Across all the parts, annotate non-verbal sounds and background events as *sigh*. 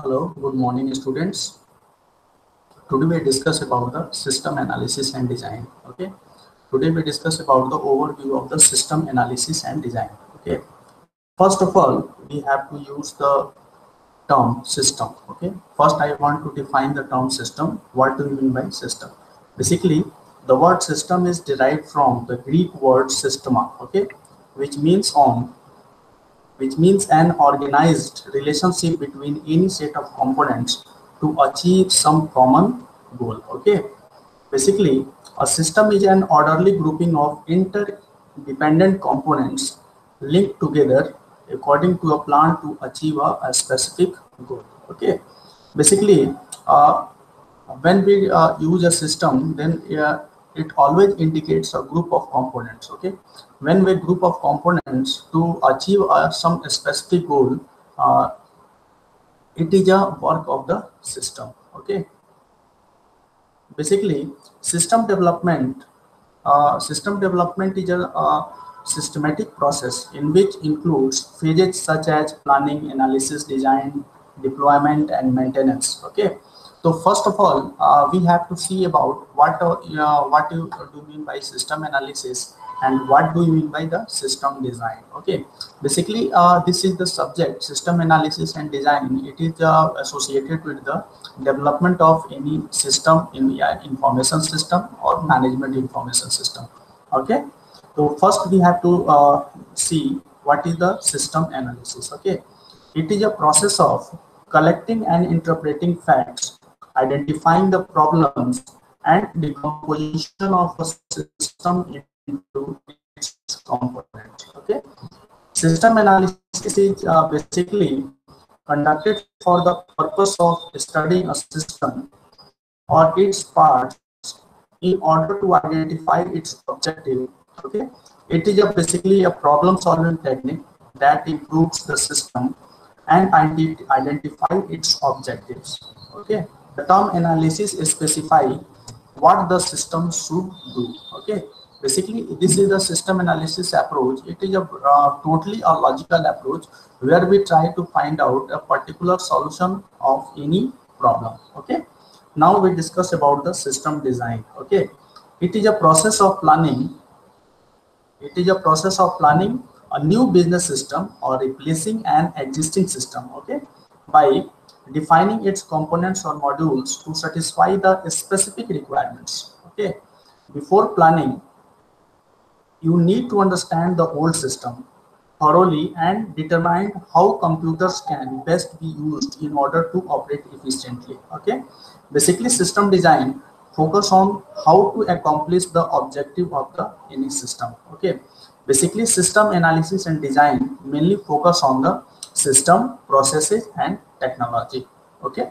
Hello, good morning students. Today we discuss about the system analysis and design. Okay. Today we discuss about the overview of the system analysis and design. Okay. First of all, we have to use the term system. Okay. First, I want to define the term system. What do you mean by system? Basically, the word system is derived from the Greek word systema. Okay, which means on which means an organized relationship between any set of components to achieve some common goal. Okay. Basically, a system is an orderly grouping of interdependent components linked together according to a plan to achieve a, a specific goal. Okay. Basically, uh, when we uh, use a system, then uh, it always indicates a group of components. Okay when we group of components to achieve uh, some specific goal, uh, it is a work of the system. Okay. Basically, system development, uh, system development is a, a systematic process in which includes phases such as planning, analysis, design, deployment, and maintenance. Okay. So first of all, uh, we have to see about what uh, what you do mean by system analysis and what do you mean by the system design okay? Basically uh, this is the subject system analysis and design. It is uh, associated with the development of any system in uh, information system or management information system okay? So first we have to uh, see what is the system analysis okay? It is a process of collecting and interpreting facts identifying the problems and decomposition of a system into its components. Okay. System analysis is uh, basically conducted for the purpose of studying a system or its parts in order to identify its objective. Okay. It is a basically a problem solving technique that improves the system and identify its objectives. Okay. The term analysis specify what the system should do. Okay? Basically this is the system analysis approach. It is a uh, totally a logical approach where we try to find out a particular solution of any problem okay? Now we discuss about the system design okay? It is a process of planning. It is a process of planning a new business system or replacing an existing system okay? By defining its components or modules to satisfy the specific requirements okay? Before planning you need to understand the old system thoroughly and determine how computers can best be used in order to operate efficiently okay? Basically system design focus on how to accomplish the objective of the any system okay? Basically system analysis and design mainly focus on the system processes and technology okay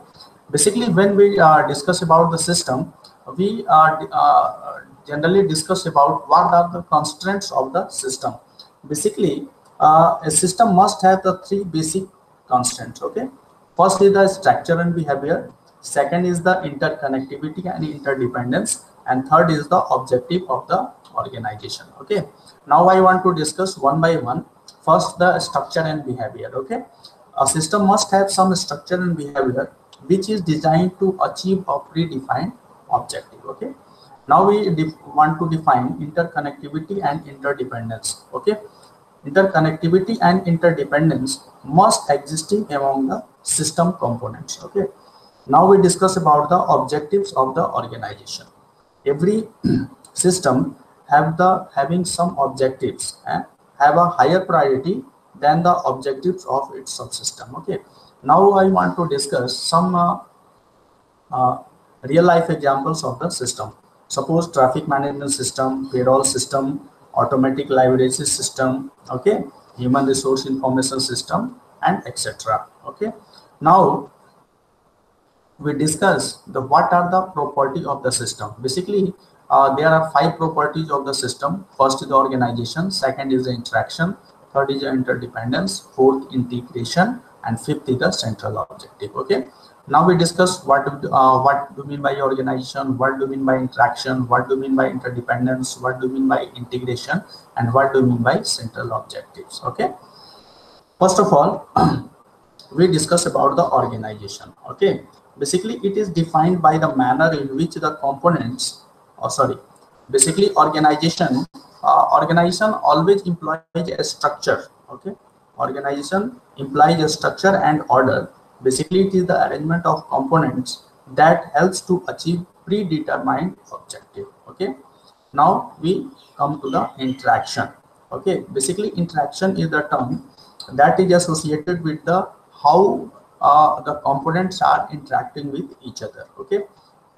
basically when we uh, discuss about the system we are uh, generally discuss about what are the constraints of the system. Basically, uh, a system must have the three basic constraints. Okay, first is the structure and behavior. Second is the interconnectivity and interdependence, and third is the objective of the organization. Okay, now I want to discuss one by one. First, the structure and behavior. Okay, a system must have some structure and behavior which is designed to achieve a predefined objective. Okay now we want to define interconnectivity and interdependence. Okay. Interconnectivity and interdependence must existing among the system components. Okay. Now we discuss about the objectives of the organization. Every *clears throat* system have the having some objectives and have a higher priority than the objectives of its subsystem. Okay. Now I want to discuss some uh, uh, real life examples of the system. Suppose traffic management system, payroll system, automatic liability system, okay, human resource information system, and etc. Okay. Now we discuss the what are the property of the system. Basically, uh, there are five properties of the system. First is the organization, second is the interaction, third is the interdependence, fourth integration, and fifth is the central objective. Okay? Now we discuss what do, uh, what do you mean by organization? What do you mean by interaction? What do you mean by interdependence? What do you mean by integration? And what do you mean by central objectives? Okay? First of all *clears throat* we discuss about the organization. Okay? Basically it is defined by the manner in which the components oh sorry. Basically organization uh, organization always implies a structure okay? Organization implies a structure and order. Basically it is the arrangement of components that helps to achieve predetermined objective okay? Now we come to the interaction okay? Basically interaction is the term that is associated with the how uh, the components are interacting with each other okay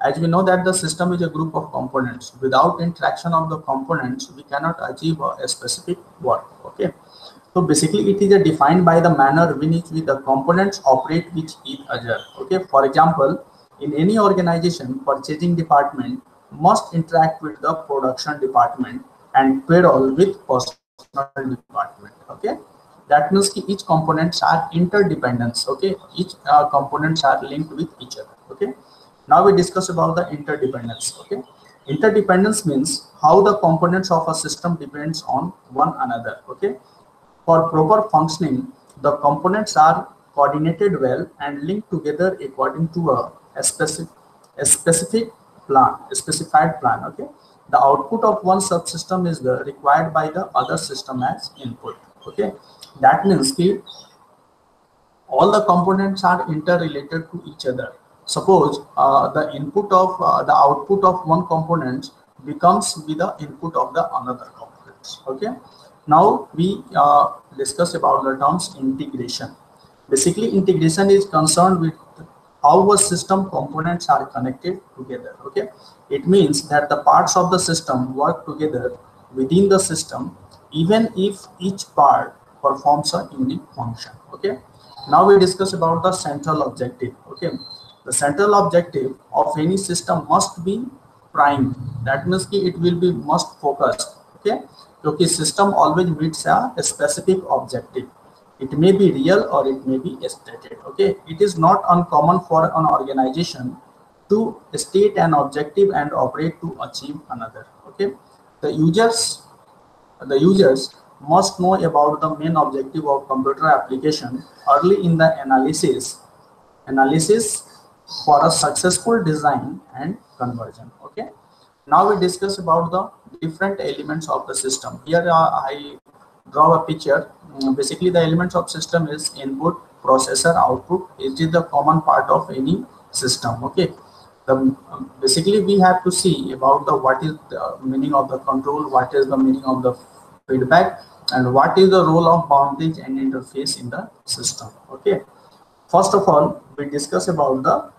as we know that the system is a group of components. Without interaction of the components we cannot achieve a, specific work okay? So basically it is defined by the manner in which the components operate with each other okay? For example in any organization purchasing department must interact with the production department and payroll with personal department okay? That means each components are interdependence okay? Each uh, components are linked with each other okay now we discuss about the interdependence okay? Interdependence means how the components of a system depends on one another okay? For proper functioning the components are coordinated well and linked together according to a, a specific a specific plan a specified plan okay? The output of one subsystem is the required by the other system as input okay? That means all the components are interrelated to each other. Suppose uh, the input of uh, the output of one component becomes with the input of the another component. Okay. Now we uh, discuss about the terms integration. Basically, integration is concerned with how a system components are connected together. Okay. It means that the parts of the system work together within the system even if each part performs a unique function okay now we discuss about the central objective okay the central objective of any system must be prime that means it will be must focused okay? Because system always meets a, a specific objective. It may be real or it may be stated okay? It is not uncommon for an organization to state an objective and operate to achieve another okay? The users the users must know about the main objective of computer application early in the analysis analysis for a successful design and conversion okay? Now we discuss about the different elements of the system. Here uh, i draw a picture. Um, basically the elements of system is input processor output. It is the common part of any system okay? The, um, basically we have to see about the what is the meaning of the control what is the meaning of the feedback and what is the role of boundaries and interface in the system okay? First of all we discuss about the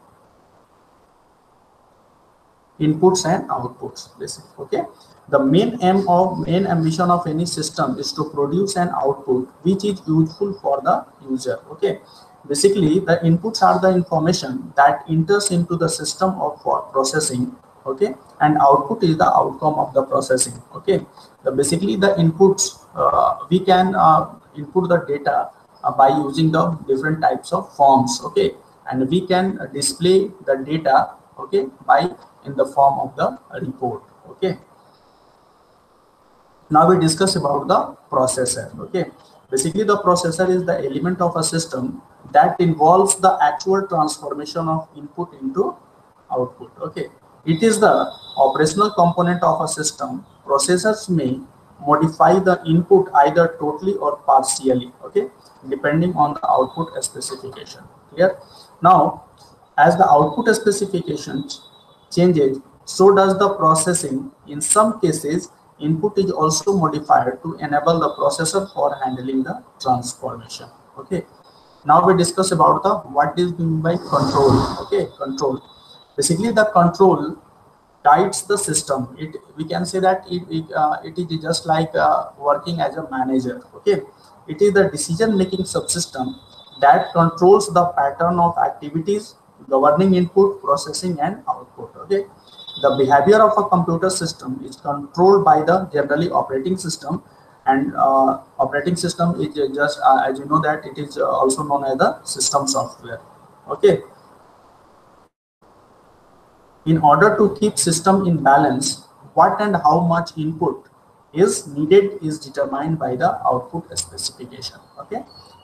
inputs and outputs basically okay? The main aim of main ambition of any system is to produce an output which is useful for the user okay? Basically the inputs are the information that enters into the system of for processing okay? And output is the outcome of the processing okay? The basically the inputs uh, we can uh, input the data uh, by using the different types of forms okay? And we can display the data okay by in the form of the report okay? Now we discuss about the processor okay? Basically the processor is the element of a system that involves the actual transformation of input into output okay? It is the operational component of a system. Processors may modify the input either totally or partially okay? Depending on the output specification clear? Now as the output specifications changes so does the processing. In some cases input is also modified to enable the processor for handling the transformation. Okay. Now we discuss about the what is mean by control. Okay control. Basically the control guides the system. It we can say that it it, uh, it is just like uh, working as a manager. Okay. It is the decision making subsystem that controls the pattern of activities governing input processing and output okay. The behavior of a computer system is controlled by the generally operating system. And uh, operating system is just uh, as you know that it is uh, also known as the system software. Okay. In order to keep system in balance, what and how much input is needed is determined by the output specification. Okay.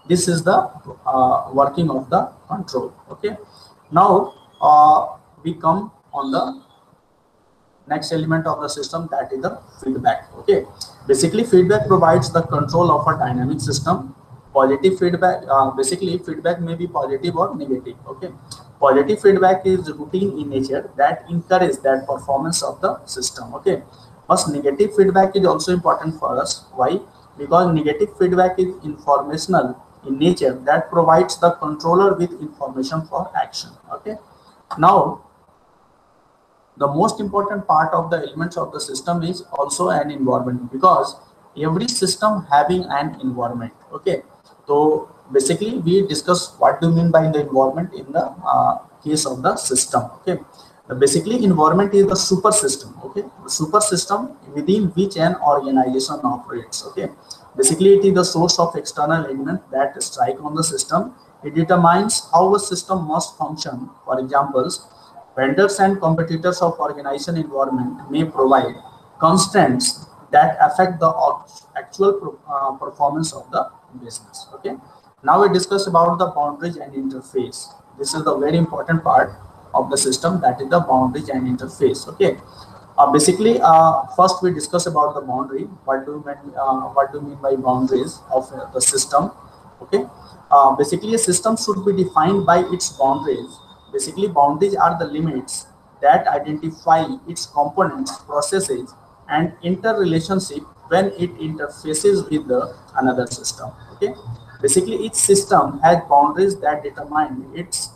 this is the uh, working of the control. Okay. Now uh, we come on the next element of the system that is the feedback okay? Basically feedback provides the control of a dynamic system. Positive feedback uh, basically feedback may be positive or negative okay? Positive feedback is routine in nature that encourage that performance of the system okay? But negative feedback is also important for us. Why? Because negative feedback is informational in nature that provides the controller with information for action okay? Now the most important part of the elements of the system is also an environment because every system having an environment okay? So basically we discuss what do you mean by the environment in the uh, case of the system okay? Basically environment is the super system okay? The super system within which an organization operates okay? Basically it is the source of external element that strike on the system. It determines how a system must function. For examples vendors and competitors of organization environment may provide constraints that affect the actual uh, performance of the business okay? Now we discuss about the boundaries and interface. This is the very important part of the system that is the boundaries and interface okay? Uh, basically uh, first we discuss about the boundary. What do you mean uh, what do you mean by boundaries of uh, the system okay? Basically a system should be defined by its boundaries basically boundaries are the limits that identify its components processes and interrelationship when it interfaces with the another system okay? Basically each system has boundaries that determine its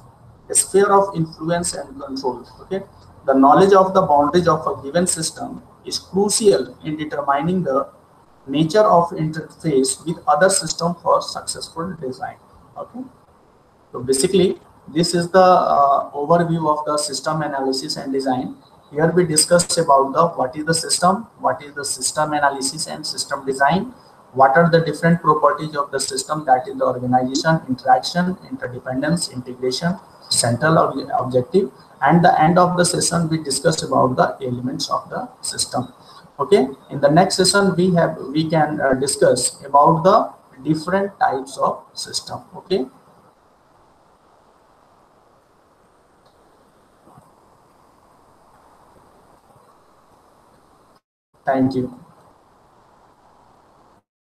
sphere of influence and control okay? The knowledge of the boundaries of a given system is crucial in determining the nature of interface with other system for successful design okay? So basically this is the uh, overview of the system analysis and design. Here we discussed about the what is the system what is the system analysis and system design what are the different properties of the system that is the organization interaction interdependence integration central objective and the end of the session we discussed about the elements of the system. Okay? In the next session we have we can uh, discuss about the different types of system. Okay thank you